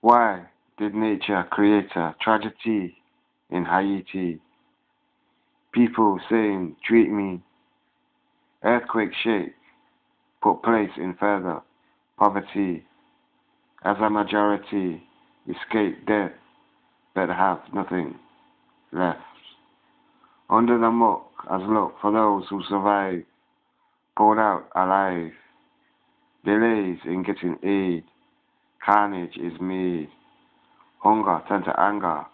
Why did nature create a tragedy in Haiti? People saying, treat me. Earthquake shake, put place in further poverty. As a majority escape death, but have nothing left. Under the muck as luck for those who survive, pulled out alive. Delays in getting aid, carnage is made. Hunger turned to anger.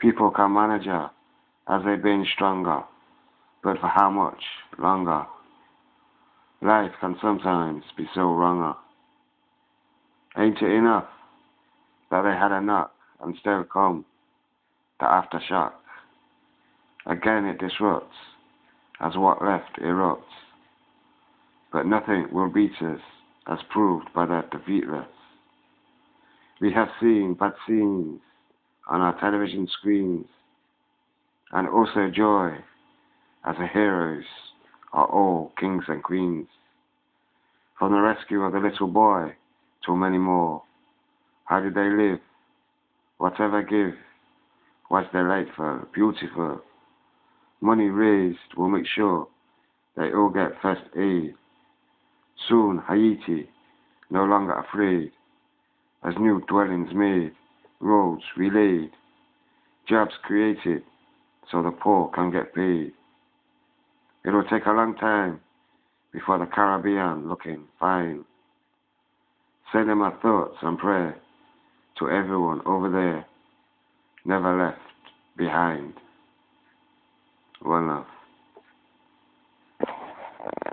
People can manage her as they been stronger, but for how much longer? Life can sometimes be so wronger. Ain't it enough that they had a knock and still come the aftershock? Again it disrupts as what left erupts. But nothing will beat us as proved by that defeatless. We have seen bad scenes on our television screens and also joy as the heroes are all kings and queens. From the rescue of the little boy to many more. How did they live? Whatever give was their late for beautiful. Money raised will make sure they all get first aid. Soon Haiti, no longer afraid, as new dwellings made, roads relayed, jobs created so the poor can get paid. It will take a long time before the Caribbean looking fine. Sending my thoughts and prayer to everyone over there, never left behind. One love.